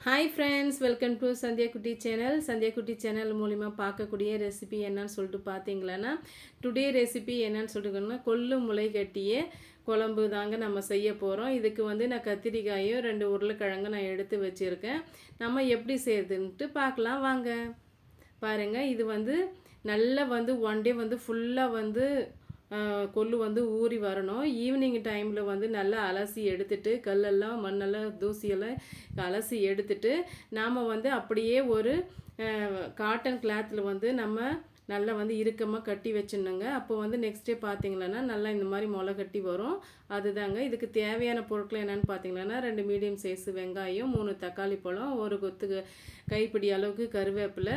Hi friends welcome to Sandhya குட்டி channel Sandhya குட்டி channel மூலிமா பார்க்கக்கூடிய ரெசிபி என்னன்னு சொல்லிட்டு பார்த்தீங்களான்னா டுடே ரெசிபி என்னன்னு சொல்லிட்டுங்கன்னா கொள்ளு முளை கட்டியே குழம்பு தாங்க நம்ம செய்ய போகிறோம் இதுக்கு வந்து நான் கத்திரிக்காயும் ரெண்டு உருளைக்கிழங்கு நான் எடுத்து வச்சுருக்கேன். நம்ம எப்படி செய்யறதுன்ட்டு பார்க்கலாம் வாங்க. பாருங்கள் இது வந்து நல்லா வந்து ஒன் டே வந்து ஃபுல்லாக வந்து கொள்ளு வந்து ஊறி வரணும். ஈவினிங் டைமில் வந்து நல்லா அலசி எடுத்துட்டு கல்லெல்லாம் மண்ணெல்லாம் தூசியெல்லாம் அலசி எடுத்துட்டு நாம் வந்து அப்படியே ஒரு காட்டன் கிளாத்தில் வந்து நம்ம நல்லா வந்து இறுக்கமாக கட்டி வச்சிடணுங்க. அப்போ வந்து நெக்ஸ்ட் டே பார்த்தீங்களன்னா நல்லா இந்த மாதிரி முளை கட்டி வரும். அதுதாங்க. இதுக்கு தேவையான பொருட்கள் என்னென்னு பார்த்தீங்கன்னா ரெண்டு மீடியம் சைஸ் வெங்காயம் மூணு தக்காளி பழம் ஒரு கொத்து கைப்பிடி அளவுக்கு கருவேப்பிலை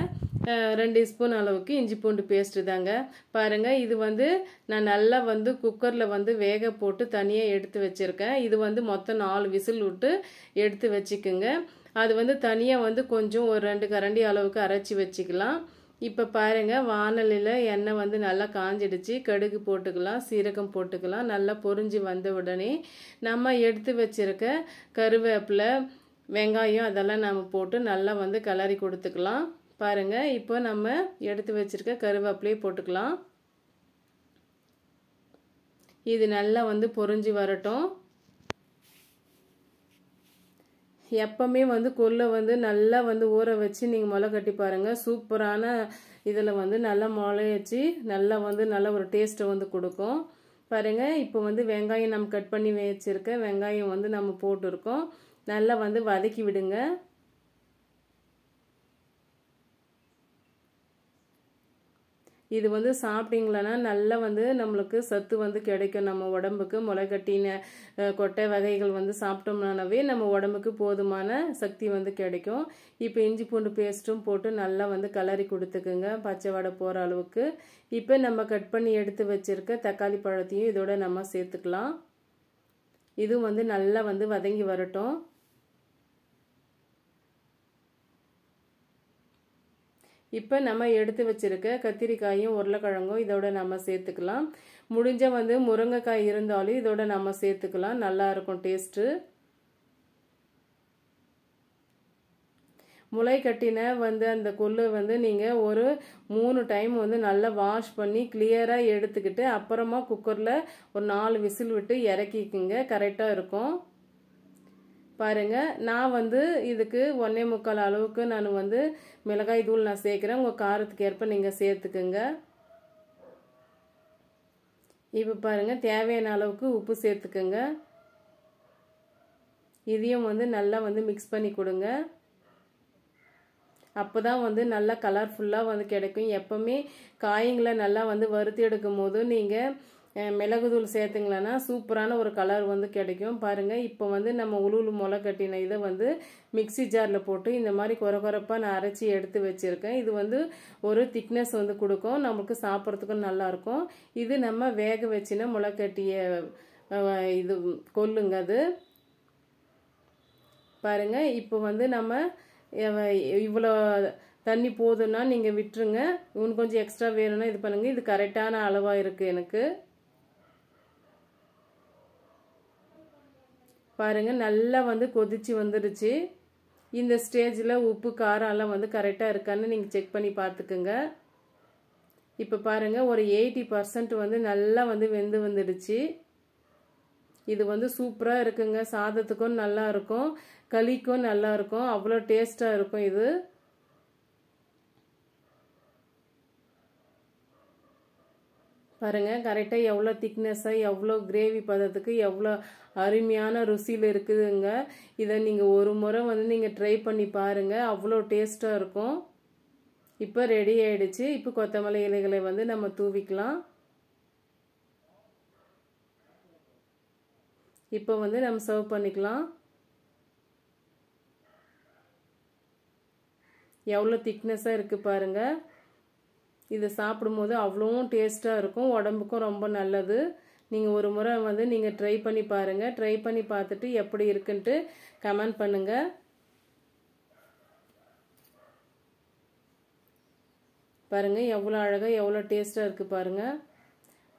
ரெண்டு ஸ்பூன் அளவுக்கு இஞ்சி பூண்டு பேஸ்ட்டு தாங்க. பாருங்கள் இது வந்து நான் நல்லா வந்து குக்கரில் வந்து வேக போட்டு தனியாக எடுத்து வச்சுருக்கேன். இது வந்து மொத்தம் நாலு விசில் விட்டு எடுத்து வச்சுக்குங்க. அது வந்து தனியாக வந்து கொஞ்சம் ஒரு ரெண்டு கரண்டி அளவுக்கு அரைச்சி வச்சுக்கலாம். இப்போ பாருங்க வானலியில் எண்ணெய் வந்து நல்லா காஞ்சிடுச்சு. கடுகு போட்டுக்கலாம் சீரகம் போட்டுக்கலாம். நல்லா பொறிஞ்சி வந்த உடனே நம்ம எடுத்து வச்சிருக்க கருவேப்பிலை வெங்காயம் அதெல்லாம் நம்ம போட்டு நல்லா வந்து கிளறி கொடுத்துக்கலாம். பாருங்க இப்போ நம்ம எடுத்து வச்சிருக்க கருவேப்பிலையை போட்டுக்கலாம். இது நல்லா வந்து பொறிஞ்சி வரட்டும். எப்பவுமே வந்து கொள்ளை வந்து நல்லா வந்து ஊற வச்சு நீங்கள் முளை கட்டி பாருங்கள் சூப்பரான இதில் வந்து நல்லா முளையச்சு நல்லா வந்து நல்ல ஒரு டேஸ்ட்டை வந்து கொடுக்கும். பாருங்கள் இப்போ வந்து வெங்காயம் நம்ம கட் பண்ணி வச்சுருக்க வெங்காயம் வந்து நம்ம போட்டிருக்கோம். நல்லா வந்து வதக்கி விடுங்க. இது வந்து சாப்பிட்டீங்களன்னா நல்லா வந்து நம்மளுக்கு சத்து வந்து கிடைக்கும். நம்ம உடம்புக்கு முளைக்கட்டின கொட்டை வகைகள் வந்து சாப்பிட்டோம்னாவே நம்ம உடம்புக்கு போதுமான சக்தி வந்து கிடைக்கும். இப்போ இஞ்சி பூண்டு பேஸ்ட்டும் போட்டு நல்லா வந்து கலரி கொடுத்துக்குங்க. பச்சை வடை போகிற அளவுக்கு. இப்போ நம்ம கட் பண்ணி எடுத்து வச்சிருக்க தக்காளி பழத்தையும் இதோட நம்ம சேர்த்துக்கலாம். இதுவும் வந்து நல்லா வந்து வதங்கி வரட்டும். இப்போ நம்ம எடுத்து வச்சிருக்க கத்திரிக்காயும் உருளைக்கிழங்கும் இதோட நம்ம சேர்த்துக்கலாம். முடிஞ்ச வந்து முருங்கைக்காய் இருந்தாலும் இதோட நம்ம சேர்த்துக்கலாம். நல்லா இருக்கும் டேஸ்ட்டு முளை கட்டின வந்து அந்த கொள்ளு வந்து நீங்கள் ஒரு மூணு டைம் வந்து நல்லா வாஷ் பண்ணி கிளியராக எடுத்துக்கிட்டு அப்புறமா குக்கரில் ஒரு நாலு விசில் விட்டு இறக்கிக்குங்க. கரெக்டாக இருக்கும். பாருங்க நான் வந்து இதுக்கு ஒன்றே முக்கால் அளவுக்கு நான் வந்து மிளகாய் தூள் நான் சேர்க்குறேன். உங்கள் காரத்துக்கு ஏற்ப நீங்கள் சேர்த்துக்குங்க. இப்போ பாருங்கள் தேவையான அளவுக்கு உப்பு சேர்த்துக்குங்க. இதையும் வந்து நல்லா வந்து மிக்ஸ் பண்ணி கொடுங்க. அப்போ தான் வந்து நல்லா கலர்ஃபுல்லாக வந்து கிடைக்கும். எப்போவுமே காய்ங்களை நல்லா வந்து வறுத்து எடுக்கும் போது நீங்கள் மிளகுதூள் சேர்த்துங்களேன்னா சூப்பரான ஒரு கலர் வந்து கிடைக்கும். பாருங்கள் இப்போ வந்து நம்ம உளுளு முளை கட்டின இதை வந்து மிக்சி ஜாரில் போட்டு இந்த மாதிரி குறை குறைப்பாக நான் அரைச்சி எடுத்து வச்சுருக்கேன். இது வந்து ஒரு திக்னஸ் வந்து கொடுக்கும். நமக்கு சாப்பிட்றதுக்கும் நல்லாயிருக்கும். இது நம்ம வேக வச்சின முளைக்கட்டிய இது கொல்லுங்க அது. பாருங்கள் இப்போ வந்து நம்ம இவ்வளோ தண்ணி போதுன்னா நீங்கள் விட்டுருங்க. இன்னும் கொஞ்சம் எக்ஸ்ட்ரா வேணும்னா இது பண்ணுங்கள் இது கரெக்டான அளவாக இருக்குது எனக்கு. பாருங்கள் நல்லா வந்து கொதிச்சு வந்துடுச்சு இந்த ஸ்டேஜில் உப்பு காரம்லாம் வந்து கரெக்டாக இருக்கான்னு நீங்கள் செக் பண்ணி பார்த்துக்குங்க இப்போ பாருங்கள் ஒரு எயிட்டி பர்சன்ட் வந்து நல்லா வந்து வெந்து வந்துடுச்சு. இது வந்து சூப்பராக இருக்குங்க. சாதத்துக்கும் நல்லாயிருக்கும் களிக்கும் நல்லா இருக்கும். அவ்வளோ டேஸ்ட்டாக இருக்கும் இது. பாருங்கள் கரெக்டாக எவ்வளோ திக்னஸ்ஸாக எவ்வளோ கிரேவி பதத்துக்கு எவ்வளோ அருமையான ருசியில் இருக்குதுங்க. இதை நீங்கள் ஒரு முறை வந்து நீங்கள் ட்ரை பண்ணி பாருங்கள் அவ்வளோ டேஸ்ட்டாக இருக்கும். இப்போ ரெடி ஆயிடுச்சு. இப்போ கொத்தமல்லி இலைகளை வந்து நம்ம தூவிக்கலாம். இப்போ வந்து நம்ம சர்வ் பண்ணிக்கலாம். எவ்வளோ திக்னஸாக இருக்குது பாருங்கள் இதை சாப்பிடும்போது அவ்வளோவும் டேஸ்ட்டாக இருக்கும். உடம்புக்கும் ரொம்ப நல்லது. நீங்கள் ஒரு முறை வந்து நீங்கள் ட்ரை பண்ணி பாருங்கள் ட்ரை பண்ணி பார்த்துட்டு எப்படி இருக்குன்ட்டு கமெண்ட் பண்ணுங்கள் பாருங்கள் எவ்வளோ அழகாக எவ்வளோ டேஸ்ட்டாக இருக்குது பாருங்கள்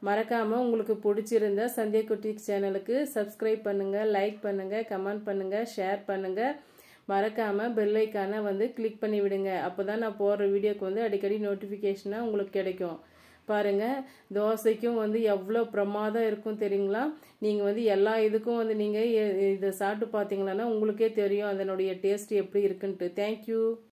மறக்காமல் உங்களுக்கு பிடிச்சிருந்தா சந்தியா குட்டி சேனலுக்கு சப்ஸ்கிரைப் பண்ணுங்கள் லைக் பண்ணுங்கள் கமெண்ட் பண்ணுங்கள் ஷேர் பண்ணுங்கள் மறக்காமல் பெல்லைக்கான வந்து கிளிக் பண்ணி விடுங்க. அப்போ தான் நான் போடுற வீடியோக்கு வந்து அடிக்கடி நோட்டிஃபிகேஷனாக உங்களுக்கு கிடைக்கும். பாருங்கள் தோசைக்கும் வந்து எவ்வளோ பிரமாதம் இருக்கும் தெரியுங்களா? நீங்கள் வந்து எல்லா இதுக்கும் வந்து நீங்கள் இதை சாப்பிட்டு பார்த்தீங்களான்னா உங்களுக்கே தெரியும் அதனுடைய டேஸ்ட் எப்படி இருக்குன்ட்டு. தேங்க்யூ